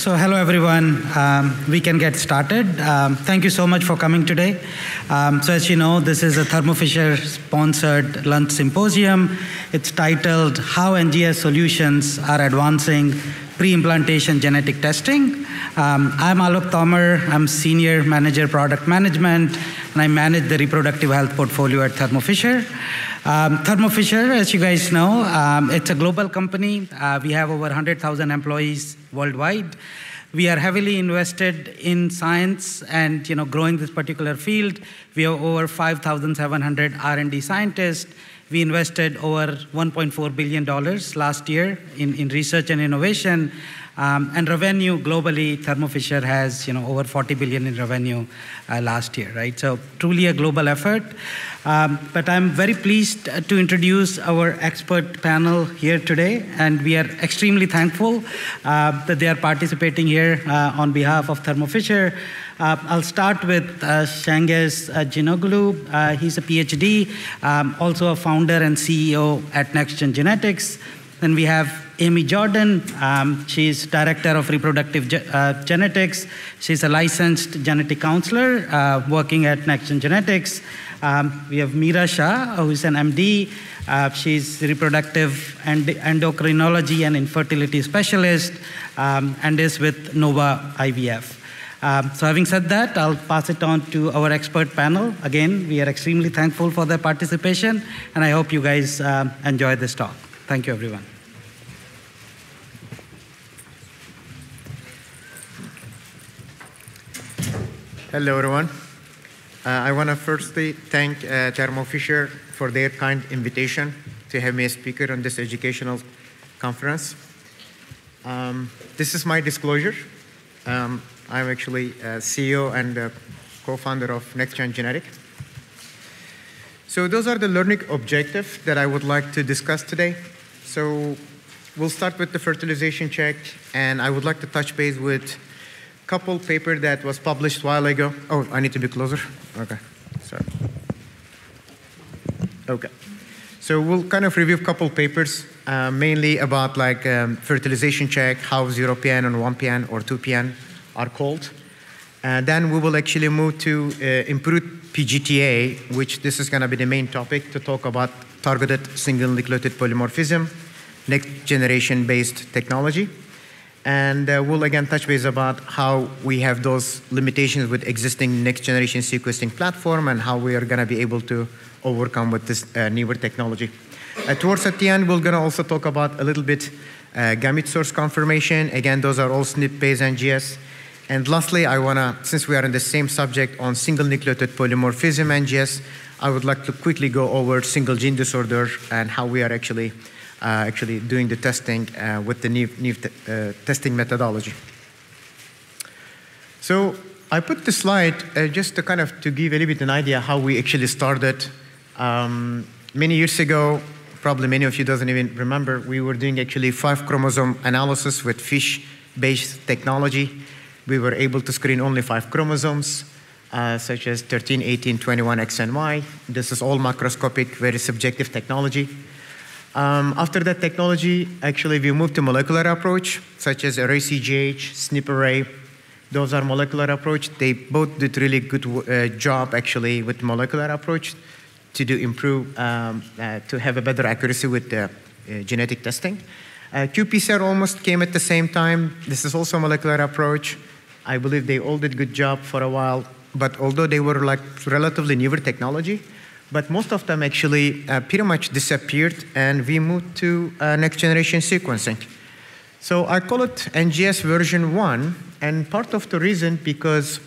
So hello everyone. Um, we can get started. Um, thank you so much for coming today. Um, so as you know, this is a Thermo Fisher sponsored lunch symposium. It's titled How NGS Solutions Are Advancing Pre-Implantation Genetic Testing. Um, I'm Alok Tomar. I'm Senior Manager Product Management, and I manage the reproductive health portfolio at Thermo Fisher. Um, Thermo Fisher, as you guys know, um, it's a global company. Uh, we have over 100,000 employees worldwide. We are heavily invested in science and you know growing this particular field. We have over 5,700 R&D scientists. We invested over 1.4 billion dollars last year in, in research and innovation. Um, and revenue globally, Thermo Fisher has you know over 40 billion in revenue uh, last year, right? So truly a global effort. Um, but I'm very pleased to introduce our expert panel here today, and we are extremely thankful uh, that they are participating here uh, on behalf of Thermo Fisher. Uh, I'll start with uh, Cengiz uh, Cinnioglu. Uh, he's a PhD, um, also a founder and CEO at NextGen Genetics. Then we have Amy Jordan. Um, she's director of reproductive ge- uh, genetics. She's a licensed genetic counselor uh, working at NextGen Genetics. Um, we have Meera Shah, who is an MD. Uh, she's reproductive and endocrinology and infertility specialist um, and is with Nova IVF. Um, so, having said that, I'll pass it on to our expert panel. Again, we are extremely thankful for their participation, and I hope you guys uh, enjoy this talk. Thank you, everyone. Hello, everyone. Uh, I want to firstly thank uh, Thermo Fisher for their kind invitation to have me a speaker on this educational conference. Um, this is my disclosure. Um, I'm actually CEO and uh, co-founder of NextGen Genetic. So those are the learning objectives that I would like to discuss today. So we'll start with the fertilization check, and I would like to touch base with couple paper that was published a while ago. Oh, I need to be closer. Okay, sorry. Okay, so we'll kind of review a couple papers, uh, mainly about like um, fertilization check, how 0PN and 1PN or 2PN are called. And then we will actually move to uh, improved PGTA, which this is going to be the main topic to talk about targeted single nucleotide polymorphism, next generation based technology. And uh, we'll again touch base about how we have those limitations with existing next generation sequencing platform and how we are going to be able to overcome with this uh, newer technology. Uh, towards at the end, we're going to also talk about a little bit uh, gamete source confirmation. Again, those are all SNP-based NGS. And lastly, I want to, since we are in the same subject on single nucleotide polymorphism NGS, I would like to quickly go over single gene disorder and how we are actually actually doing the testing uh, with the new, new uh, testing methodology. So I put the slide just to kind of to give a little bit an idea how we actually started. Um, many years ago, probably many of you doesn't even remember, we were doing actually five chromosome analysis with FISH-based technology. We were able to screen only five chromosomes, uh, such as 13, 18, 21, X and Y. This is all macroscopic, very subjective technology. Um, after that technology, actually, we moved to molecular approach, such as array CGH, SNP array. Those are molecular approach. They both did really good uh, job, actually, with molecular approach to do improve, um, uh, to have a better accuracy with the uh, genetic testing. Uh, qPCR almost came at the same time. This is also a molecular approach. I believe they all did good job for a while, but although they were like relatively newer technology, but most of them actually uh, pretty much disappeared and we moved to uh, next generation sequencing. So I call it NGS version one, and part of the reason because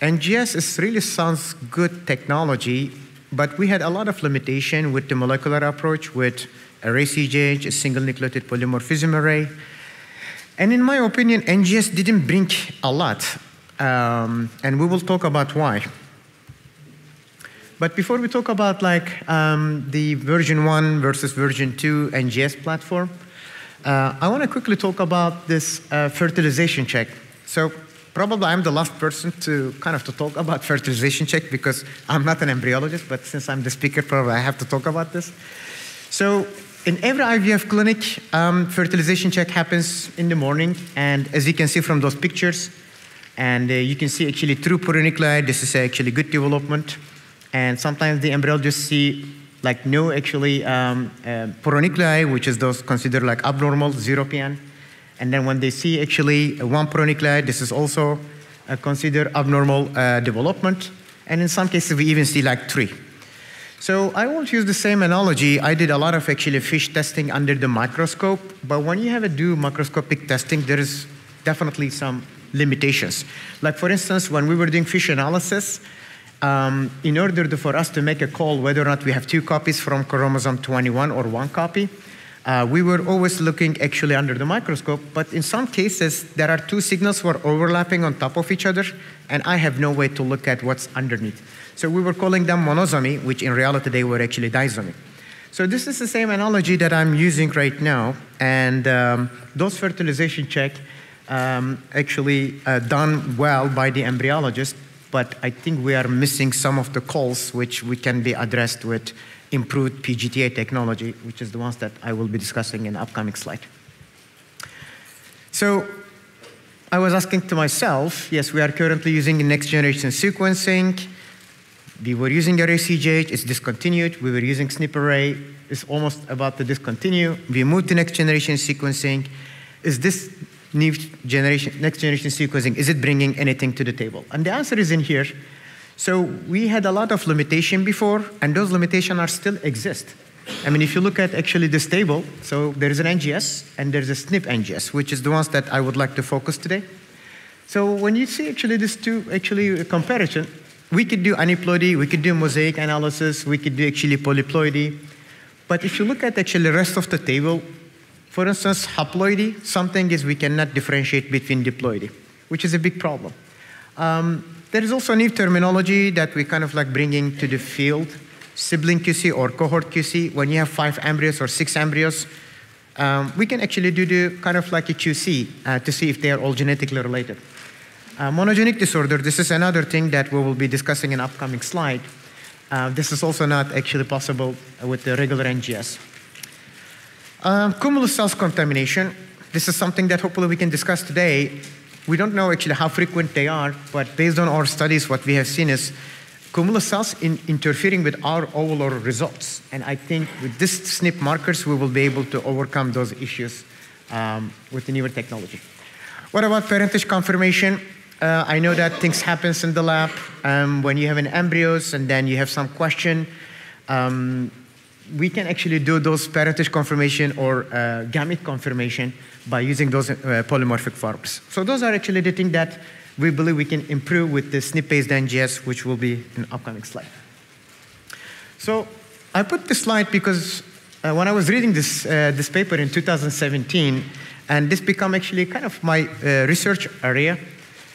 NGS is really sounds good technology, but we had a lot of limitation with the molecular approach with array CGH, a single nucleotide polymorphism array. And in my opinion, NGS didn't bring a lot, um, and we will talk about why. But before we talk about like um, the version one versus version two NGS platform, uh, I want to quickly talk about this uh, fertilization check. So probably I'm the last person to kind of to talk about fertilization check because I'm not an embryologist, but since I'm the speaker, probably I have to talk about this. So in every IVF clinic, um, fertilization check happens in the morning, and as you can see from those pictures, and uh, you can see actually through pronuclei, this is actually good development. And sometimes the embryo just see like no actually um, uh, pronuclei, which is those considered like abnormal, zero And then when they see actually one pronuclei, this is also uh, considered abnormal uh, development. And in some cases, we even see like three. So I won't use the same analogy. I did a lot of actually FISH testing under the microscope, but when you have a do macroscopic testing, there is definitely some limitations. Like for instance, when we were doing FISH analysis, um, in order to, for us to make a call whether or not we have two copies from chromosome 21 or one copy, uh, we were always looking actually under the microscope, but in some cases, there are two signals were overlapping on top of each other, and I have no way to look at what's underneath. So we were calling them monosomy, which in reality they were actually disomy. So this is the same analogy that I'm using right now, and um, those fertilization check um, actually uh, done well by the embryologist, but I think we are missing some of the calls which we can be addressed with improved PGTA technology, which is the ones that I will be discussing in the upcoming slide. So I was asking to myself, yes, we are currently using next generation sequencing. We were using array CGH, it's discontinued. We were using SNP array, it's almost about to discontinue. We moved to next generation sequencing. Is this new generation, next generation sequencing, is it bringing anything to the table? And the answer is in here. So we had a lot of limitation before, and those limitations are still exist. I mean, if you look at actually this table, so there is an NGS and there's a SNP NGS, which is the ones that I would like to focus today. So when you see actually these two actually comparison, we could do aneuploidy, we could do mosaic analysis, we could do actually polyploidy. But if you look at actually the rest of the table, for instance, haploidy, something is we cannot differentiate between diploidy, which is a big problem. Um, there is also new terminology that we kind of like bringing to the field, sibling QC or cohort QC. When you have five embryos or six embryos, um, we can actually do the kind of like a QC uh, to see if they are all genetically related. Uh, monogenic disorder, this is another thing that we will be discussing in upcoming slide. Uh, this is also not actually possible with the regular NGS. Um, cumulus cells contamination, this is something that hopefully we can discuss today. We don't know actually how frequent they are, but based on our studies, what we have seen is cumulus cells in interfering with our overall results. And I think with this SNP markers, we will be able to overcome those issues um, with the newer technology. What about parentage confirmation? Uh, I know that things happens in the lab um, when you have an embryos and then you have some question. Um, we can actually do those parentage confirmation or uh, gamete confirmation by using those uh, polymorphic forms. So those are actually the things that we believe we can improve with the SNP-based NGS, which will be in upcoming slide. So I put this slide because uh, when I was reading this, uh, this paper in 2017, and this became actually kind of my uh, research area,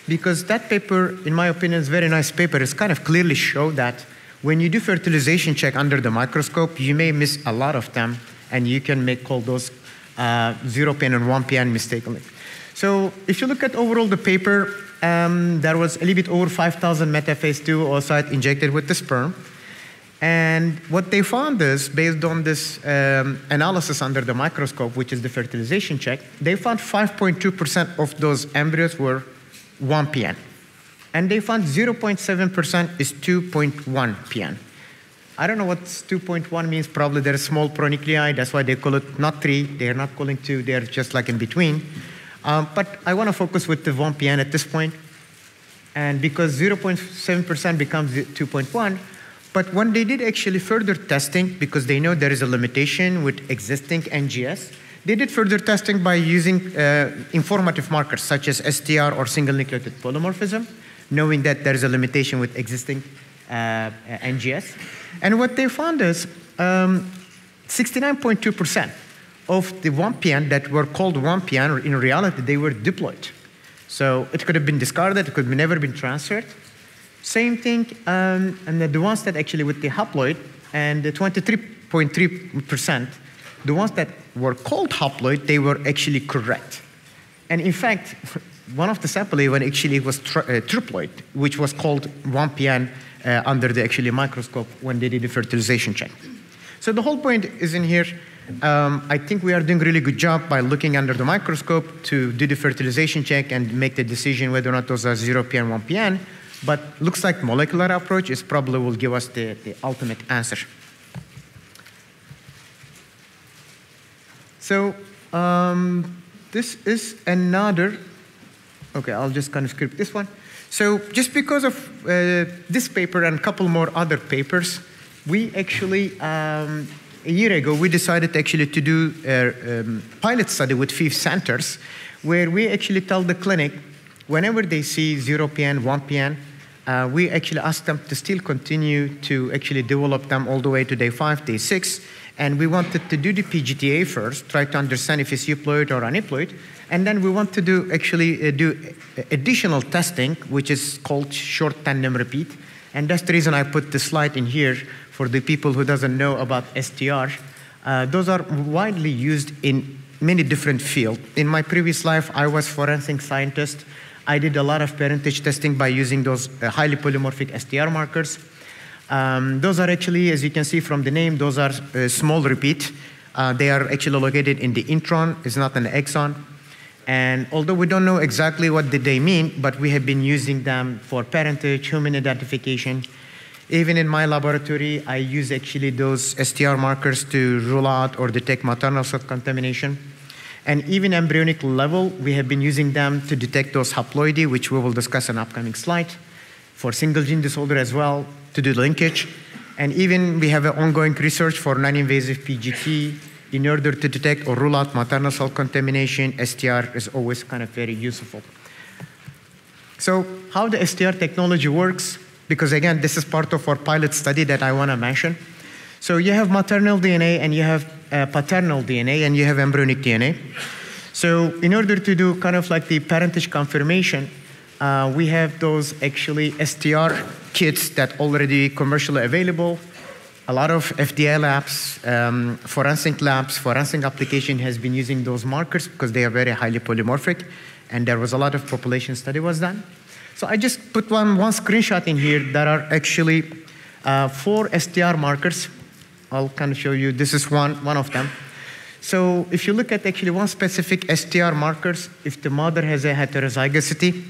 because that paper, in my opinion, is a very nice paper. It's kind of clearly show that when you do fertilization check under the microscope, you may miss a lot of them, and you can make call those uh, zero PN and one PN mistakenly. So if you look at overall the paper, um, there was a little bit over 5,000 metaphase 2 oocyte injected with the sperm. And what they found is, based on this um, analysis under the microscope, which is the fertilization check, they found 5.2% of those embryos were 1 PN. And they found 0.7% is 2.1 PN. I don't know what 2.1 means. Probably they're small pronuclei. That's why they call it not three. They're not calling two. They're just like in between. Um, but I want to focus with the 1 PN at this point. And because 0.7% becomes 2.1, but when they did actually further testing, because they know there is a limitation with existing NGS, they did further testing by using uh, informative markers such as STR or single nucleotide polymorphism, knowing that there is a limitation with existing uh, NGS. And what they found is 69.2% um, of the 1PN that were called 1PN, in reality, they were diploid. So it could have been discarded, it could have never been transferred. Same thing, um, and the ones that actually with the haploid, and the 23.3%, the ones that were called haploid, they were actually correct. And in fact, one of the sample even actually was tri uh, triploid, which was called 1PN uh, under the actually microscope when they did the fertilization check. So the whole point is in here. Um, I think we are doing really good job by looking under the microscope to do the fertilization check and make the decision whether or not those are 0PN, 1PN. But looks like molecular approach is probably will give us the, the ultimate answer. So um, this is another, okay, I'll just kind of script this one. So just because of uh, this paper and a couple more other papers, we actually, um, a year ago, we decided actually to do a um, pilot study with five centers where we actually tell the clinic whenever they see 0PN, 1PN, uh, we actually ask them to still continue to actually develop them all the way to day five, day six, and we wanted to do the PGTA first, try to understand if it's euploid or aneuploid. And then we want to do actually uh, do additional testing, which is called short tandem repeat. And that's the reason I put the slide in here for the people who doesn't know about STR. Uh, those are widely used in many different fields. In my previous life, I was forensic scientist. I did a lot of parentage testing by using those uh, highly polymorphic STR markers. Um, those are actually, as you can see from the name, those are uh, small repeat. Uh, they are actually located in the intron, it's not an exon. And although we don't know exactly what did they mean, but we have been using them for parentage, human identification. Even in my laboratory, I use actually those STR markers to rule out or detect maternal cell contamination. And even embryonic level, we have been using them to detect those haploidy, which we will discuss in upcoming slide. For single gene disorder as well, to do linkage. And even we have an ongoing research for non-invasive PGT in order to detect or rule out maternal cell contamination. STR is always kind of very useful. So how the STR technology works, because again, this is part of our pilot study that I want to mention. So you have maternal DNA and you have uh, paternal DNA and you have embryonic DNA. So in order to do kind of like the parentage confirmation, uh, we have those actually STR kits that already commercially available. A lot of FDA labs, um, forensic labs, forensic application has been using those markers because they are very highly polymorphic, and there was a lot of population study was done. So I just put one, one screenshot in here that are actually uh, four STR markers. I'll kind of show you, this is one, one of them. So if you look at actually one specific STR markers, if the mother has a heterozygosity,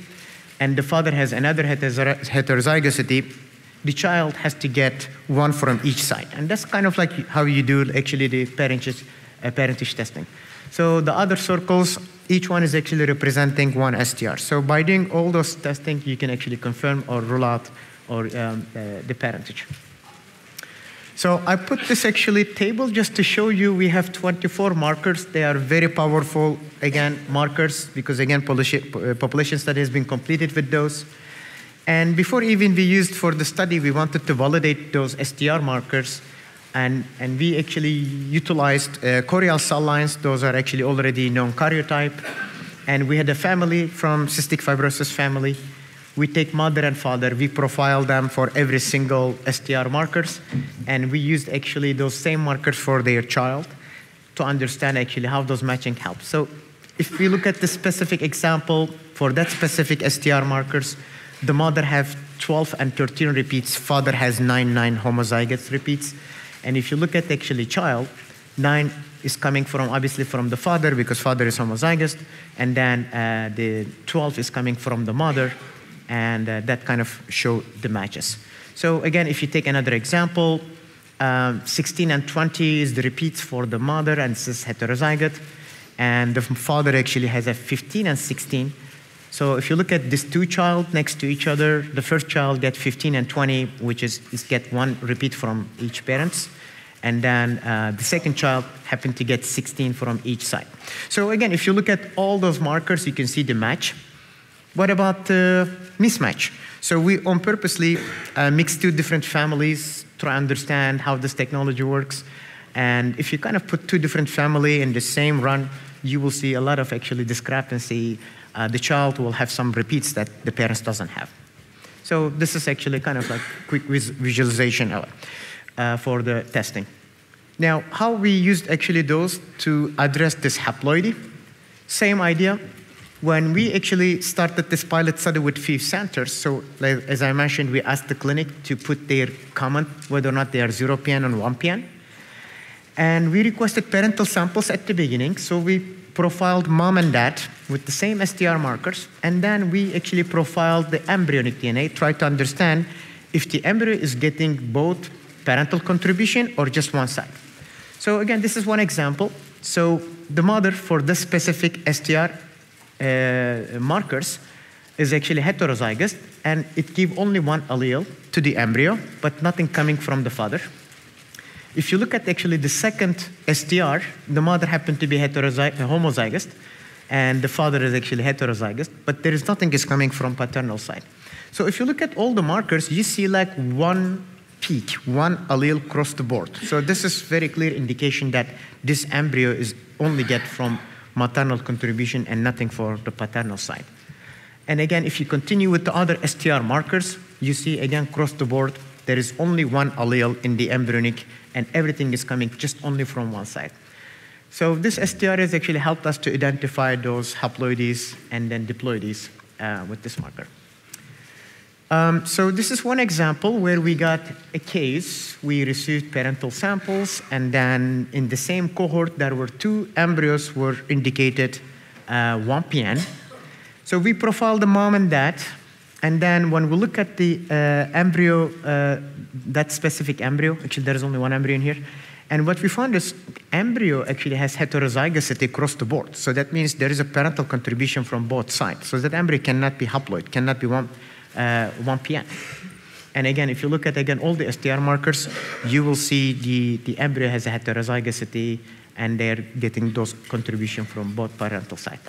and the father has another heterozygosity, the child has to get one from each side. And that's kind of like how you do actually the parentage, uh, parentage testing. So the other circles, each one is actually representing one STR. So by doing all those testing, you can actually confirm or rule out or um, uh, the parentage. So I put this actually table just to show you we have 24 markers. They are very powerful, again, markers, because again, uh, population study has been completed with those. And before even we used for the study, we wanted to validate those STR markers. And, and we actually utilized uh, Coriell cell lines. Those are actually already known karyotype. And we had a family from cystic fibrosis family we take mother and father, we profile them for every single STR markers, and we used actually those same markers for their child to understand actually how those matching help. So if we look at the specific example for that specific STR markers, the mother have 12 and 13 repeats, father has 9, 9 homozygous repeats. And if you look at actually child, 9 is coming from obviously from the father because father is homozygous, and then uh, the 12 is coming from the mother, and uh, that kind of show the matches. So again, if you take another example, um, 16 and 20 is the repeats for the mother and cis heterozygote, and the father actually has a 15 and 16. So if you look at these two child next to each other, the first child get 15 and 20, which is, is get one repeat from each parents. And then uh, the second child happened to get 16 from each side. So again, if you look at all those markers, you can see the match. What about uh, mismatch? So we on purposely uh, mix two different families, try to understand how this technology works. And if you kind of put two different family in the same run, you will see a lot of actually discrepancy. Uh, the child will have some repeats that the parents doesn't have. So this is actually kind of like quick visualization uh, for the testing. Now, how we used actually those to address this haploidy? Same idea, when we actually started this pilot study with five centers, so like, as I mentioned, we asked the clinic to put their comment whether or not they are 0 PN and 1 PN. And we requested parental samples at the beginning, so we profiled mom and dad with the same STR markers, and then we actually profiled the embryonic DNA, try to understand if the embryo is getting both parental contribution or just one side. So again, this is one example. So the mother for this specific STR uh, markers is actually heterozygous, and it gives only one allele to the embryo, but nothing coming from the father. If you look at actually the second STR, the mother happened to be heterozy- uh, homozygous, and the father is actually heterozygous, but there is nothing is coming from paternal side. So if you look at all the markers, you see like one peak, one allele across the board. So this is very clear indication that this embryo is only get from maternal contribution and nothing for the paternal side. And again, if you continue with the other STR markers, you see again across the board, there is only one allele in the embryonic and everything is coming just only from one side. So this STR has actually helped us to identify those haploides and then diploides uh, with this marker. Um, so this is one example where we got a case. We received parental samples, and then in the same cohort, there were two embryos were indicated uh, 1PN. So we profiled the mom and dad, and then when we look at the uh, embryo, uh, that specific embryo, actually there is only one embryo in here, and what we found is embryo actually has heterozygosity across the board. So that means there is a parental contribution from both sides. So that embryo cannot be haploid, cannot be one, uh, 1PN. And again, if you look at again all the STR markers, you will see the, the embryo has a heterozygosity and they're getting those contribution from both parental side.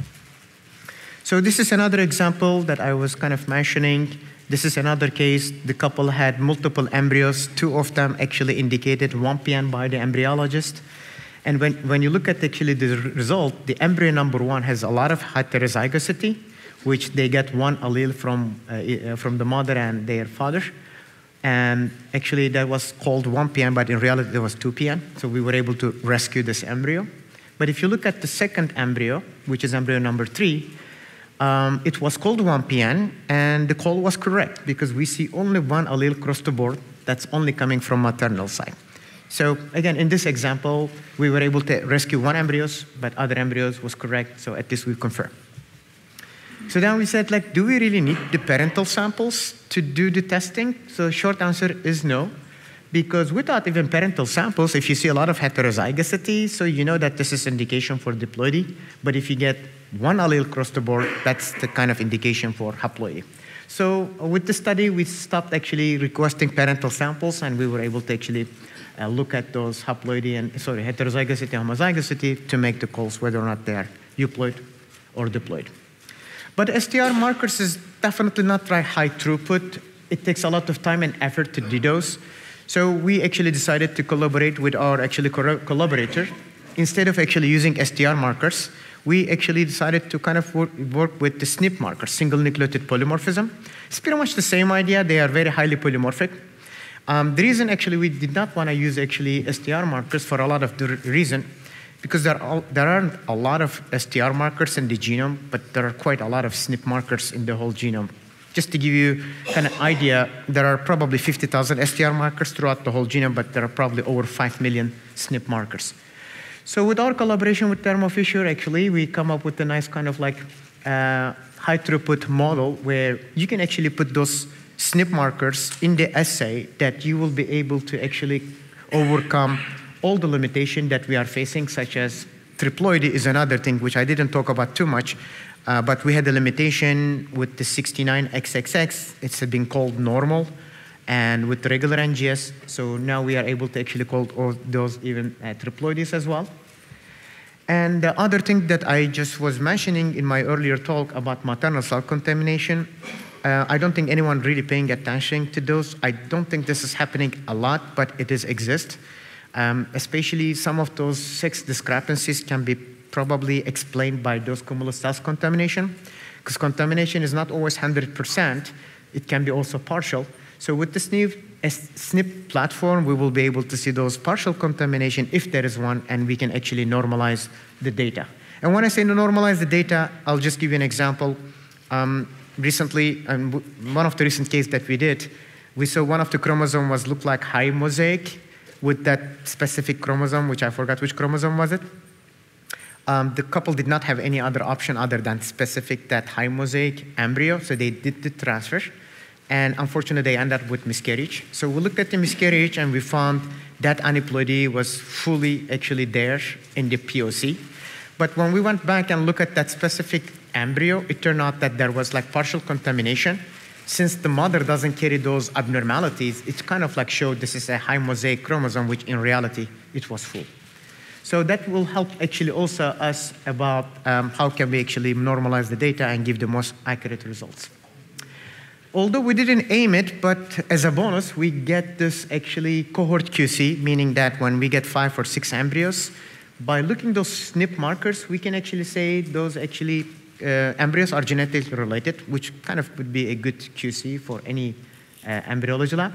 So this is another example that I was kind of mentioning. This is another case. The couple had multiple embryos. Two of them actually indicated 1PN by the embryologist. And when, when you look at actually the result, the embryo number one has a lot of heterozygosity, which they get one allele from, uh, from the mother and their father. And actually, that was called 1PN, but in reality, it was 2PN. So we were able to rescue this embryo. But if you look at the second embryo, which is embryo number three, um, it was called 1PN, and the call was correct because we see only one allele across the board that's only coming from maternal side. So again, in this example, we were able to rescue one embryos, but other embryos was correct. So at least we confirm. So then we said, like, do we really need the parental samples to do the testing? So short answer is no, because without even parental samples, if you see a lot of heterozygosity, so you know that this is indication for diploidy. But if you get one allele across the board, that's the kind of indication for haploidy. So with the study, we stopped actually requesting parental samples, and we were able to actually uh, look at those haploidy and sorry heterozygosity, homozygosity to make the calls whether or not they are euploid or diploid. But STR markers is definitely not very high throughput. It takes a lot of time and effort to do those. So we actually decided to collaborate with our actually collaborator. Instead of actually using STR markers, we actually decided to kind of work, work with the SNP marker, single nucleotide polymorphism. It's pretty much the same idea. They are very highly polymorphic. Um, the reason actually we did not want to use actually STR markers for a lot of the reason, because there, are, there aren't a lot of STR markers in the genome, but there are quite a lot of SNP markers in the whole genome. Just to give you kind of idea, there are probably 50,000 STR markers throughout the whole genome, but there are probably over 5 million SNP markers. So with our collaboration with Thermo Fisher, actually, we come up with a nice kind of like uh, high throughput model where you can actually put those SNP markers in the assay that you will be able to actually overcome all the limitation that we are facing, such as triploidy is another thing which I didn't talk about too much, uh, but we had a limitation with the 69XXX. It's been called normal, and with regular NGS. So now we are able to actually call all those even uh, triploides as well. And the other thing that I just was mentioning in my earlier talk about maternal cell contamination, uh, I don't think anyone really paying attention to those. I don't think this is happening a lot, but it does exist. Um, especially some of those sex discrepancies can be probably explained by those cumulus cells contamination, because contamination is not always 100%. It can be also partial. So with the SNP, SNP platform, we will be able to see those partial contamination if there is one, and we can actually normalize the data. And when I say normalize the data, I'll just give you an example. Um, recently, um, one of the recent cases that we did, we saw one of the chromosome was looked like high mosaic, with that specific chromosome, which I forgot which chromosome was it. Um, the couple did not have any other option other than specific that high mosaic embryo, so they did the transfer. And unfortunately, they ended up with miscarriage. So we looked at the miscarriage and we found that aneuploidy was fully actually there in the POC. But when we went back and looked at that specific embryo, it turned out that there was like partial contamination. Since the mother doesn't carry those abnormalities, it kind of like showed this is a high mosaic chromosome, which in reality, it was full. So that will help actually also us about um, how can we actually normalize the data and give the most accurate results. Although we didn't aim it, but as a bonus, we get this actually cohort QC, meaning that when we get five or six embryos, by looking those SNP markers, we can actually say those actually uh, embryos are genetically related, which kind of would be a good QC for any uh, embryology lab.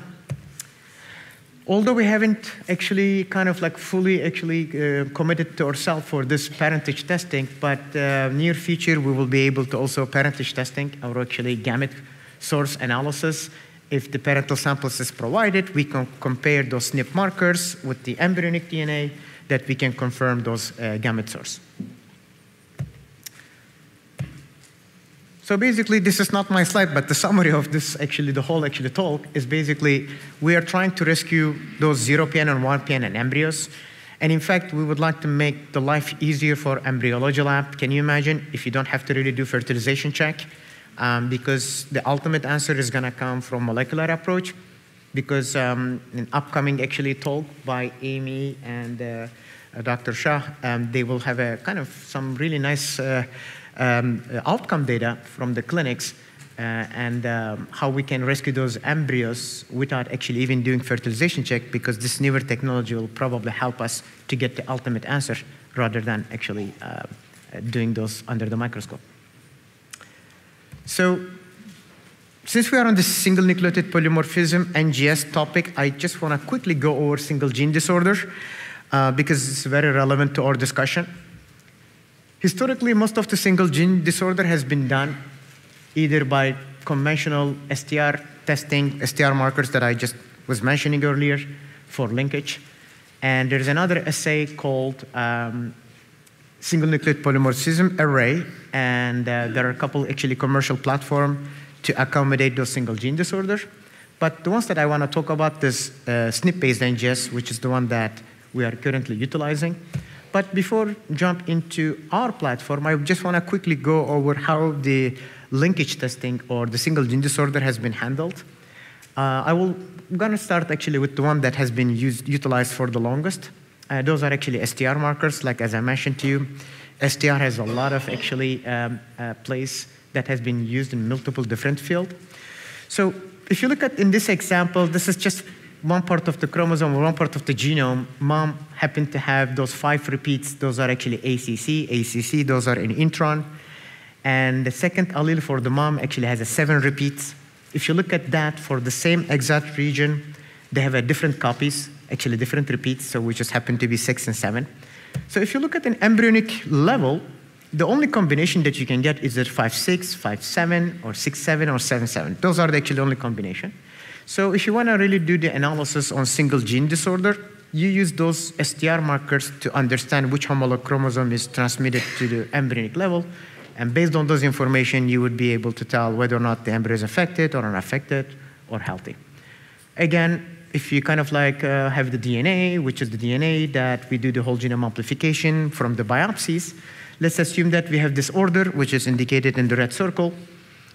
Although we haven't actually kind of like fully actually uh, committed to ourselves for this parentage testing, but uh, near future we will be able to also parentage testing or actually gamete source analysis. If the parental samples is provided, we can compare those SNP markers with the embryonic DNA that we can confirm those uh, gamete source. So basically, this is not my slide, but the summary of this, actually, the whole actually talk is basically we are trying to rescue those 0PN and 1PN and embryos. And in fact, we would like to make the life easier for embryology lab. Can you imagine if you don't have to really do fertilization check? Um, because the ultimate answer is going to come from molecular approach. Because um, an upcoming actually talk by Amy and uh, Dr. Shah, um, they will have a kind of some really nice uh, um, outcome data from the clinics uh, and um, how we can rescue those embryos without actually even doing fertilization check because this newer technology will probably help us to get the ultimate answer rather than actually uh, doing those under the microscope. So since we are on the single nucleotide polymorphism NGS topic, I just want to quickly go over single gene disorder uh, because it's very relevant to our discussion. Historically, most of the single gene disorder has been done either by conventional STR testing, STR markers that I just was mentioning earlier for linkage. And there's another assay called um, single nucleotide polymorphism array, and uh, there are a couple actually commercial platform to accommodate those single gene disorders. But the ones that I want to talk about is uh, SNP-based NGS, which is the one that we are currently utilizing. But before jump into our platform, I just want to quickly go over how the linkage testing or the single gene disorder has been handled. Uh, I will I'm going to start actually with the one that has been used, utilized for the longest. Uh, those are actually STR markers, like as I mentioned to you. STR has a lot of actually um, uh, place that has been used in multiple different fields. So if you look at in this example, this is just one part of the chromosome or one part of the genome, mom happened to have those five repeats. Those are actually ACC, ACC, those are in intron. And the second allele for the mom actually has a seven repeats. If you look at that for the same exact region, they have a different copies, actually different repeats, so we just happen to be six and seven. So if you look at an embryonic level, the only combination that you can get is either 5-6, 5-7, or 6-7, or 7-7. Those are the actually only combination. So if you want to really do the analysis on single gene disorder, you use those STR markers to understand which homolog chromosome is transmitted to the embryonic level. And based on those information, you would be able to tell whether or not the embryo is affected or unaffected or healthy. Again, if you kind of like uh, have the DNA, which is the DNA that we do the whole genome amplification from the biopsies, let's assume that we have this order, which is indicated in the red circle.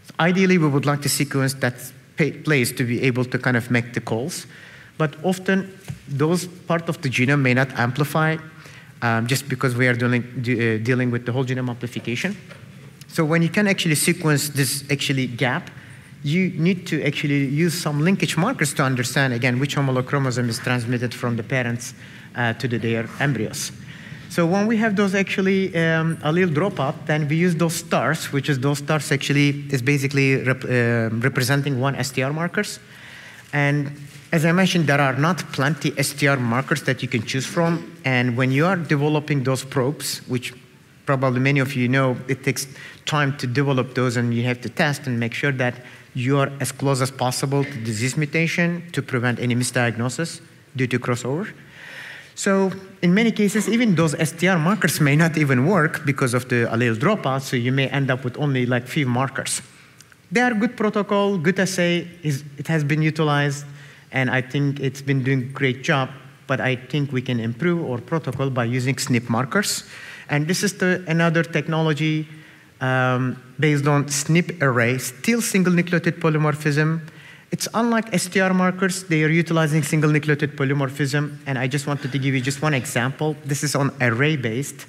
So ideally, we would like to sequence that place to be able to kind of make the calls. But often, those part of the genome may not amplify um, just because we are dealing, de uh, dealing with the whole genome amplification. So when you can actually sequence this actually gap, you need to actually use some linkage markers to understand, again, which homolog chromosome is transmitted from the parents uh, to the, their embryos. So when we have those actually um, allele dropout, then we use those stars, which is those stars actually is basically rep uh, representing one STR markers. And as I mentioned, there are not plenty STR markers that you can choose from. And when you are developing those probes, which probably many of you know, it takes time to develop those and you have to test and make sure that you are as close as possible to disease mutation to prevent any misdiagnosis due to crossover. So in many cases, even those STR markers may not even work because of the allele dropout, so you may end up with only like few markers. They are good protocol, good assay, it has been utilized, and I think it's been doing great job, but I think we can improve our protocol by using SNP markers. And this is the, another technology um, based on SNP array, still single nucleotide polymorphism. It's unlike STR markers, they are utilizing single nucleotide polymorphism, and I just wanted to give you just one example. This is on array based.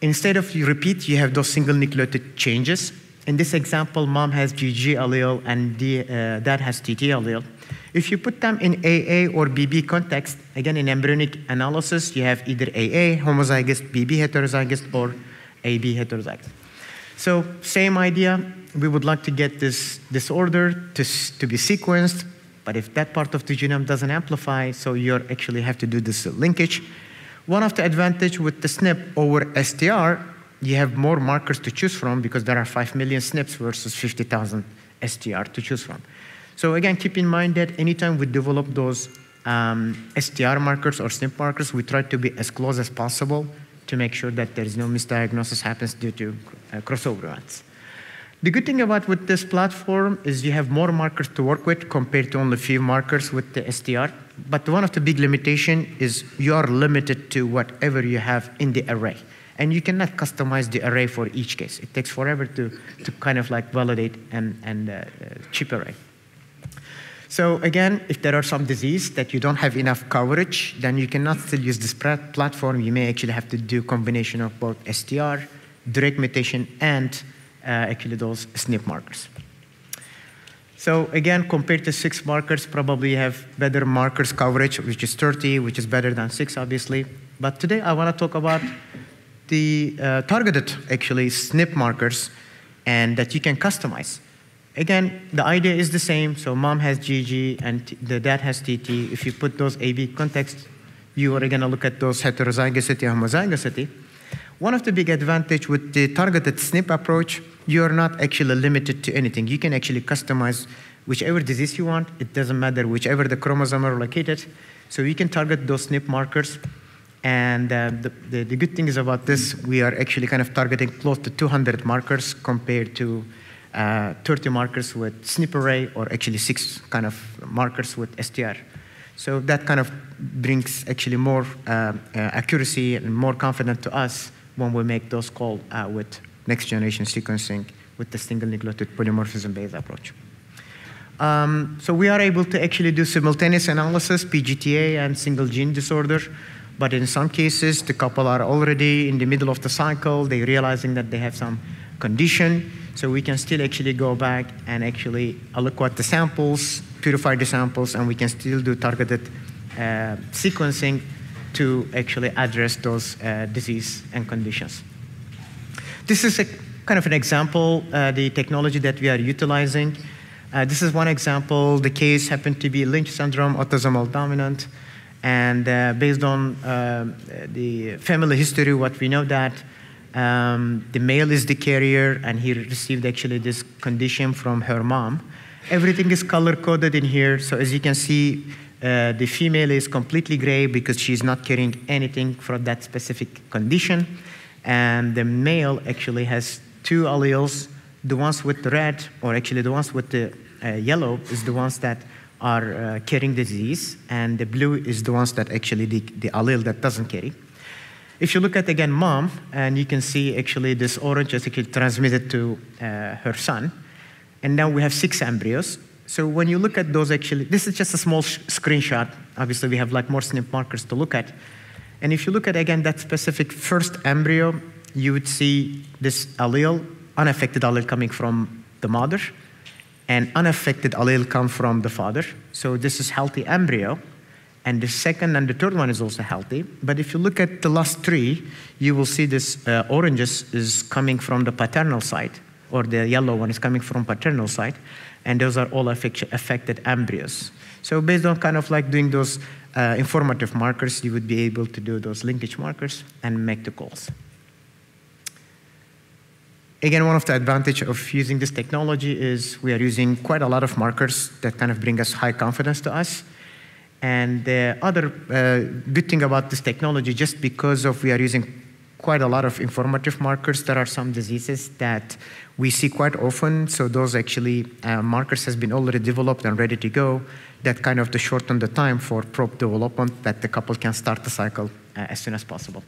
Instead of you repeat, you have those single nucleotide changes. In this example, mom has GG allele and the, uh, dad has TT allele. If you put them in AA or BB context, again in embryonic analysis, you have either AA homozygous, BB heterozygous, or AB heterozygous. So same idea, we would like to get this disorder to, to be sequenced, but if that part of the genome doesn't amplify, so you actually have to do this linkage. One of the advantage with the SNP over STR you have more markers to choose from because there are 5 million SNPs versus 50,000 STR to choose from. So again, keep in mind that anytime we develop those um, STR markers or SNP markers, we try to be as close as possible to make sure that there is no misdiagnosis happens due to uh, crossover events. The good thing about with this platform is you have more markers to work with compared to only few markers with the STR. But one of the big limitation is you are limited to whatever you have in the array. And you cannot customize the array for each case. It takes forever to, to kind of like validate and, and uh, chip array. So again, if there are some disease that you don't have enough coverage, then you cannot still use this platform. You may actually have to do combination of both STR, direct mutation, and uh, actually those SNP markers. So again, compared to six markers, probably you have better markers coverage, which is 30, which is better than six, obviously. But today I want to talk about the uh, targeted actually SNP markers and that you can customize. Again, the idea is the same. So mom has GG and the dad has TT. If you put those AB contexts, you are going to look at those heterozygosity, and homozygosity. One of the big advantage with the targeted SNP approach, you are not actually limited to anything. You can actually customize whichever disease you want. It doesn't matter whichever the chromosome are located. So you can target those SNP markers and uh, the, the, the, good thing is about this, we are actually kind of targeting close to 200 markers compared to uh, 30 markers with SNP array or actually six kind of markers with STR. So that kind of brings actually more uh, uh, accuracy and more confidence to us when we make those calls uh, with next generation sequencing with the single nucleotide polymorphism based approach. Um, so we are able to actually do simultaneous analysis, PGTA and single gene disorder. But in some cases, the couple are already in the middle of the cycle. They're realizing that they have some condition. So we can still actually go back and actually look at the samples, purify the samples, and we can still do targeted uh, sequencing to actually address those uh, disease and conditions. This is a kind of an example, uh, the technology that we are utilizing. Uh, this is one example. The case happened to be Lynch syndrome, autosomal dominant. And uh, based on uh, the family history, what we know that um, the male is the carrier and he received actually this condition from her mom. Everything is color coded in here. So as you can see, uh, the female is completely gray because she's not carrying anything for that specific condition. And the male actually has two alleles. The ones with the red, or actually the ones with the uh, yellow, is the ones that are uh, carrying disease, and the blue is the ones that actually the, the allele that doesn't carry. If you look at again mom, and you can see actually this orange is actually transmitted to uh, her son, and now we have six embryos. So when you look at those actually, this is just a small screenshot. Obviously we have like more SNP markers to look at. And if you look at again that specific first embryo, you would see this allele, unaffected allele coming from the mother, and unaffected allele come from the father. So this is healthy embryo. And the second and the third one is also healthy. But if you look at the last three, you will see this uh, oranges is coming from the paternal side, or the yellow one is coming from paternal side. And those are all affected embryos. So based on kind of like doing those uh, informative markers, you would be able to do those linkage markers and make the calls. Again, one of the advantage of using this technology is we are using quite a lot of markers that kind of bring us high confidence to us. And the other uh, good thing about this technology, just because of we are using quite a lot of informative markers, there are some diseases that we see quite often. So those actually uh, markers has been already developed and ready to go. That kind of to shorten the time for probe development that the couple can start the cycle uh, as soon as possible.